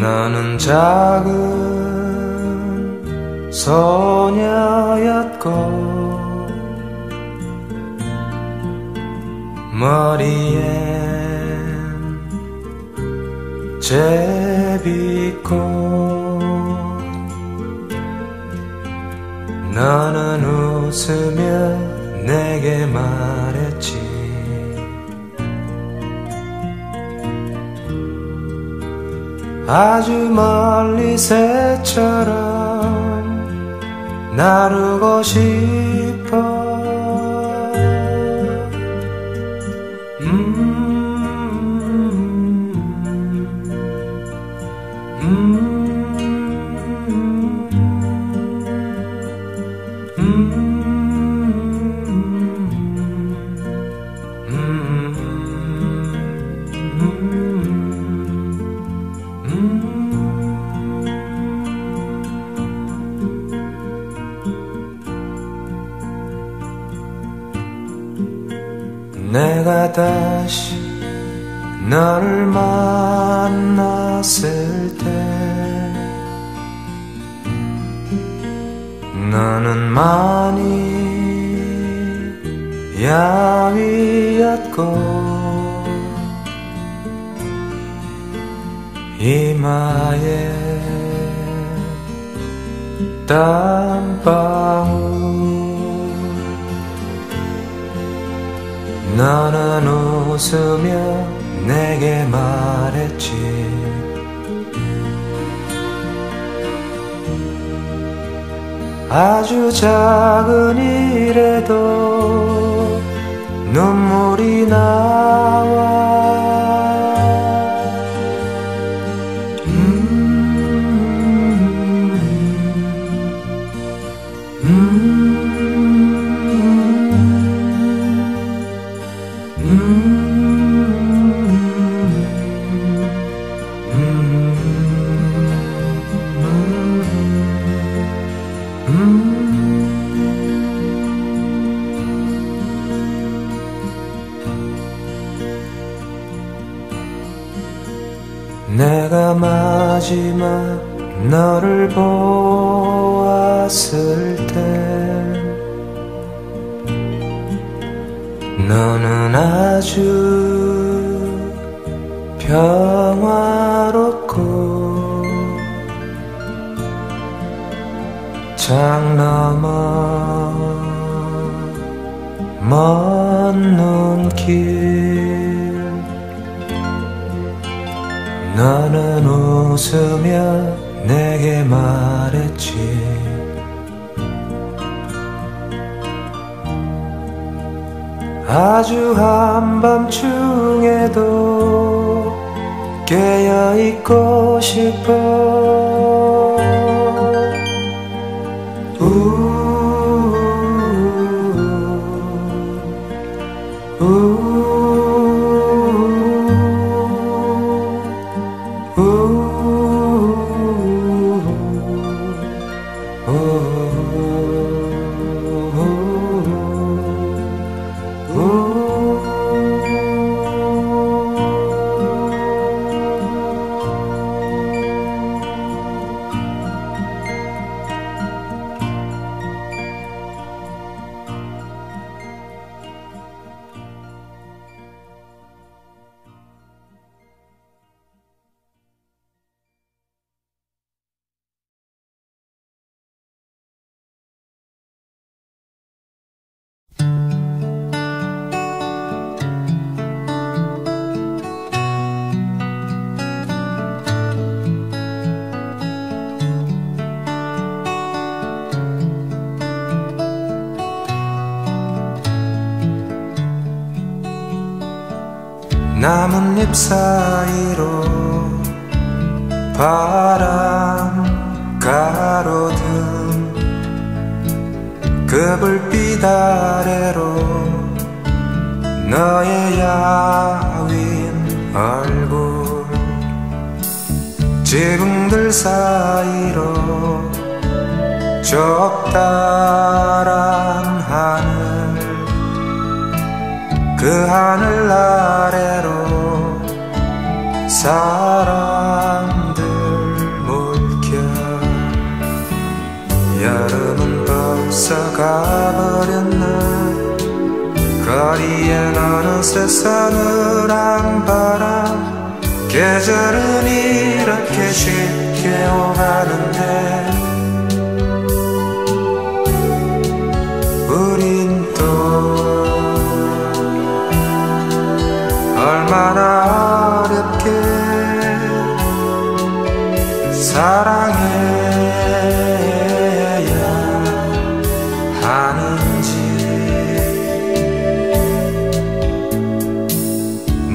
나는 작은 소녀였고 머리엔 제비꽃 너는 웃으며 내게 말했 아주 멀리 새처럼 나르고 싶 너는 웃으며 내게 말했지. 아주 작은 일에도 눈물이 나와 내가 마지막 너를 보았을 때 너는 아주 평화롭고 장 넘어 먼 눈길 너는 웃으며 내게 말했지. 아주 한밤중에도 깨어있고 싶어 나뭇잎 사이로 바람 가로등 그 불빛 아래로 너의 야윈 얼굴 지붕들 사이로 적다란 어느새 서늘한 바람 계절은 이렇게 쉽게 오가는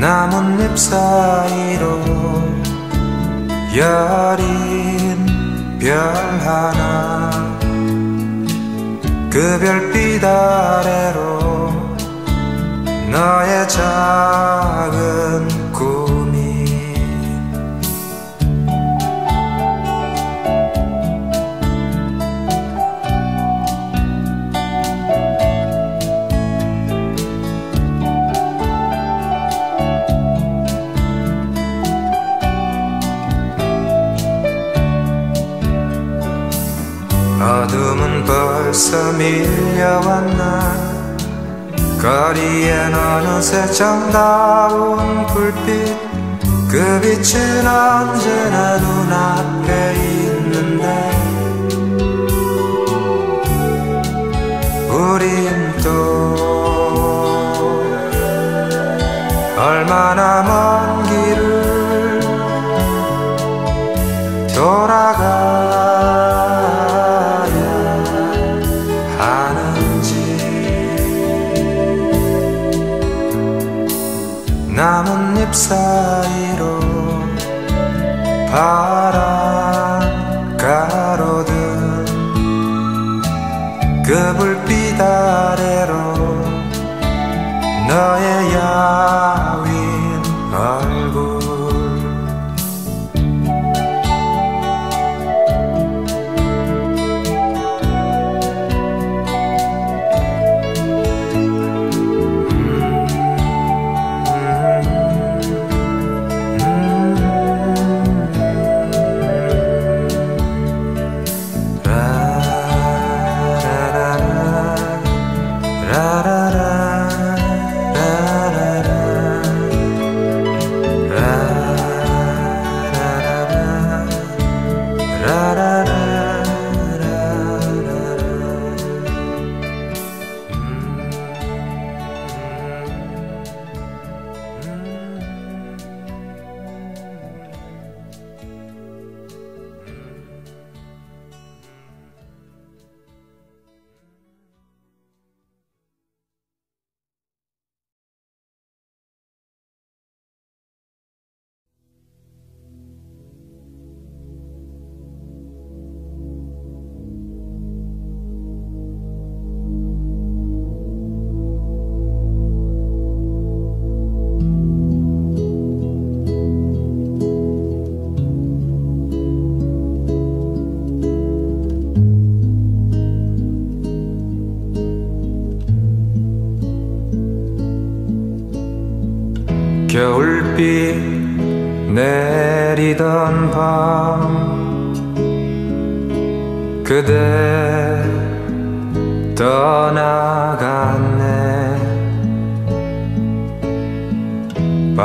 나뭇잎 사이로 여린 별 하나 그 별빛 아래로 너의 작은 벌써 밀려왔나? 거리엔 어느새 정다운 불빛 그 빛은 언제나 눈앞에 있는데. 우린 또 얼마나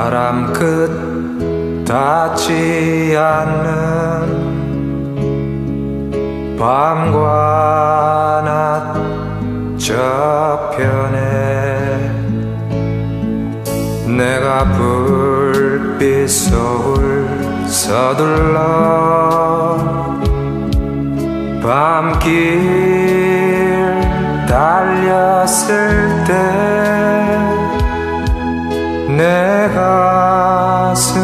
바람 끝 닿지 않는 밤과 낮 저편에 내가 불빛 속을 서둘러 밤길 달렸을 때 내 가슴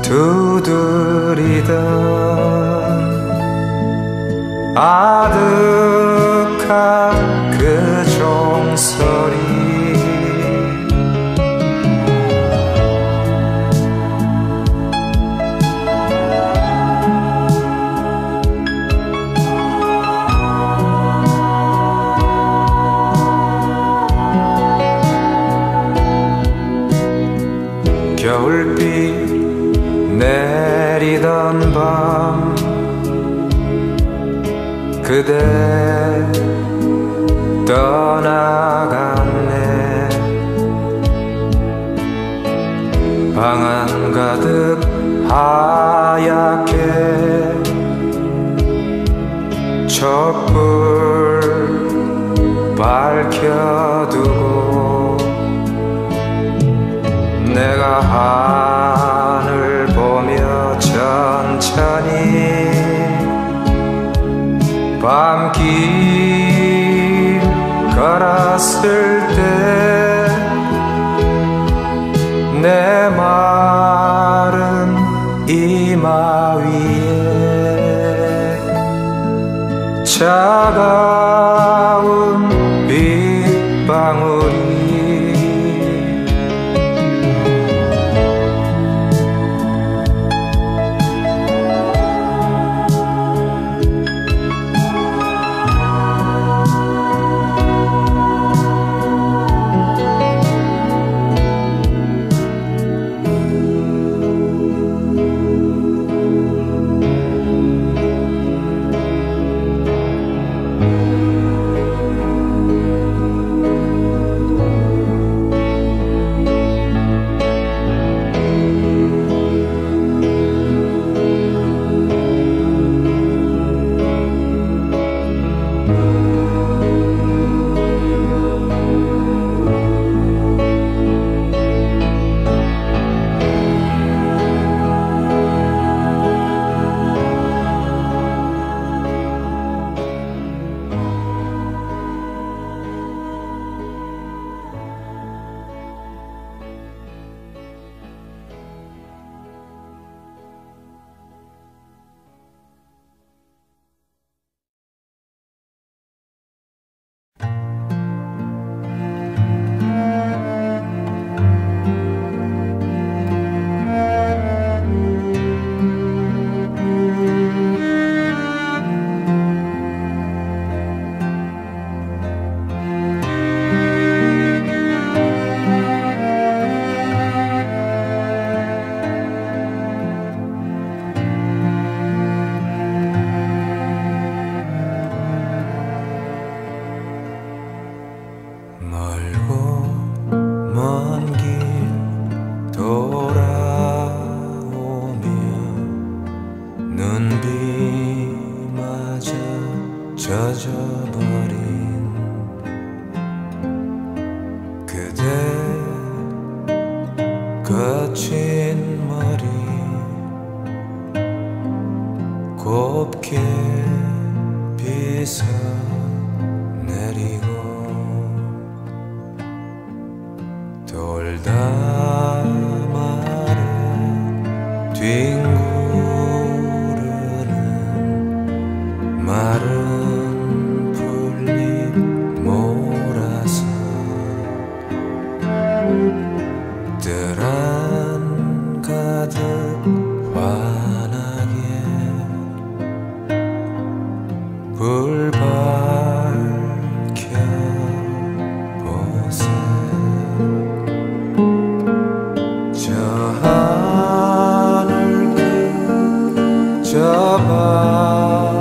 두드리던 아득한 그 종소 밤길 걸었을 때내 말은 이마 위에 차가 거친 머리 곱게 빗어 Shabbat.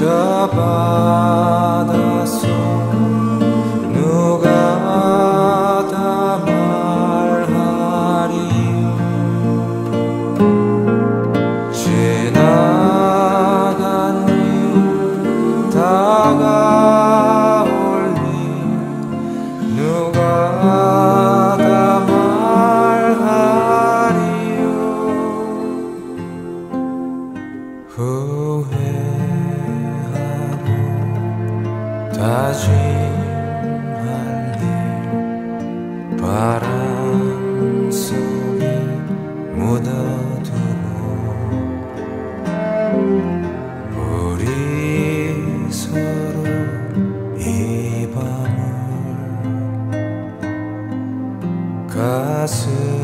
Shabbat 가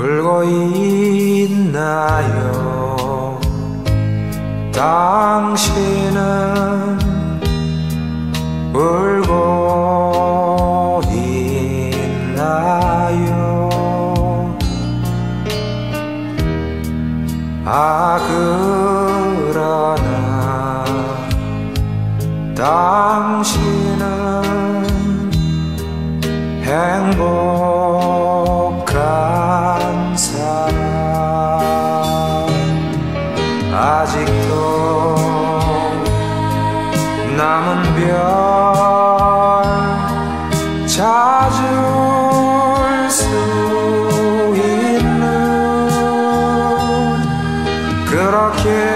울고 있나요? 당신은 울고 그렇게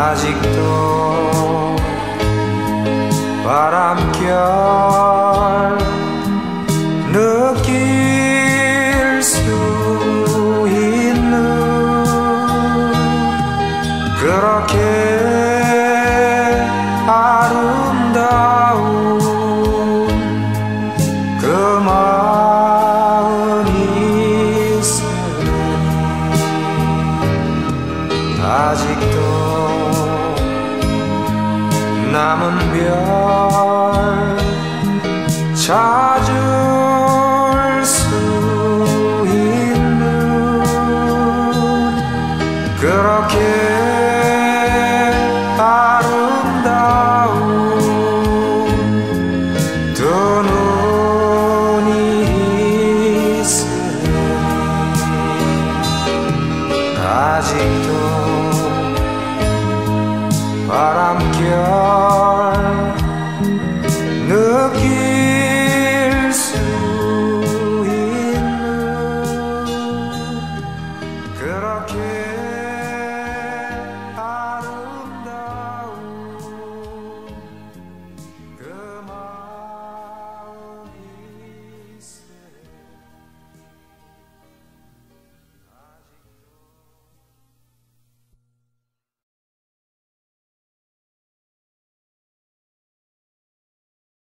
아직